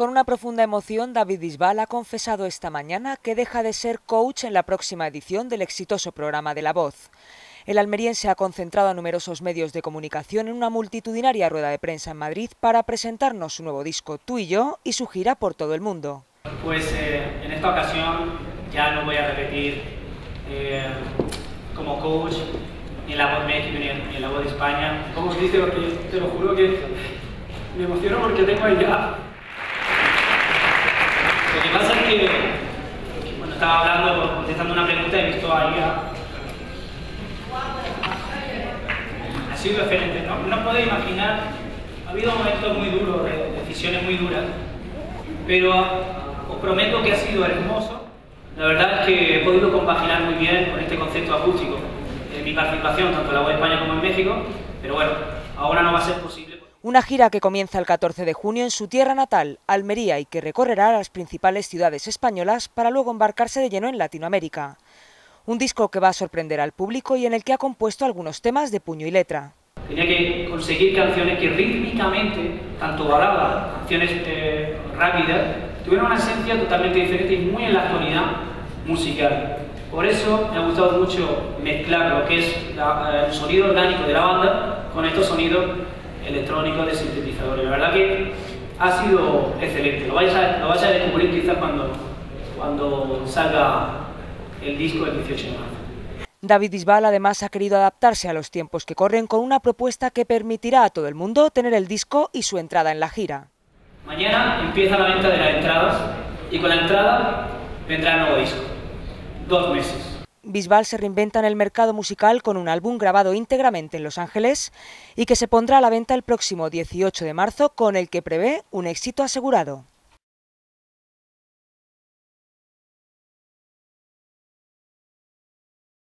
Con una profunda emoción, David Bisbal ha confesado esta mañana que deja de ser coach en la próxima edición del exitoso programa de La Voz. El almeriense ha concentrado a numerosos medios de comunicación en una multitudinaria rueda de prensa en Madrid para presentarnos su nuevo disco Tú y yo y su gira por todo el mundo. Pues eh, en esta ocasión ya no voy a repetir eh, como coach ni La Voz México ni La Voz de España. Como os dice, te lo juro que me emociono porque tengo ahí ya Lo que pasa es que, bueno, estaba hablando, contestando una pregunta y he visto ahí a... Ha sido excelente, ¿no? No podéis imaginar, ha habido momentos muy duros, de- decisiones muy duras, pero os prometo que ha sido hermoso. La verdad es que he podido compaginar muy bien con este concepto acústico eh, mi participación tanto en la de España como en México, pero bueno, ahora no va a ser posible. Una gira que comienza el 14 de junio en su tierra natal, Almería, y que recorrerá las principales ciudades españolas para luego embarcarse de lleno en Latinoamérica. Un disco que va a sorprender al público y en el que ha compuesto algunos temas de puño y letra. Tenía que conseguir canciones que rítmicamente, tanto baladas, canciones eh, rápidas, tuvieran una esencia totalmente diferente y muy en la actualidad musical. Por eso me ha gustado mucho mezclar lo que es la- eh, el sonido orgánico de la banda con estos sonidos electrónicos de sintetizadores. La verdad que ha sido excelente. Lo vais a, lo vais a descubrir quizás cuando, cuando salga el disco el 18 de marzo. David Bisbal además ha querido adaptarse a los tiempos que corren con una propuesta que permitirá a todo el mundo tener el disco y su entrada en la gira. Mañana empieza la venta de las entradas y con la entrada vendrá el nuevo disco. Dos meses. Bisbal se reinventa en el mercado musical con un álbum grabado íntegramente en Los Ángeles y que se pondrá a la venta el próximo 18 de marzo con el que prevé un éxito asegurado.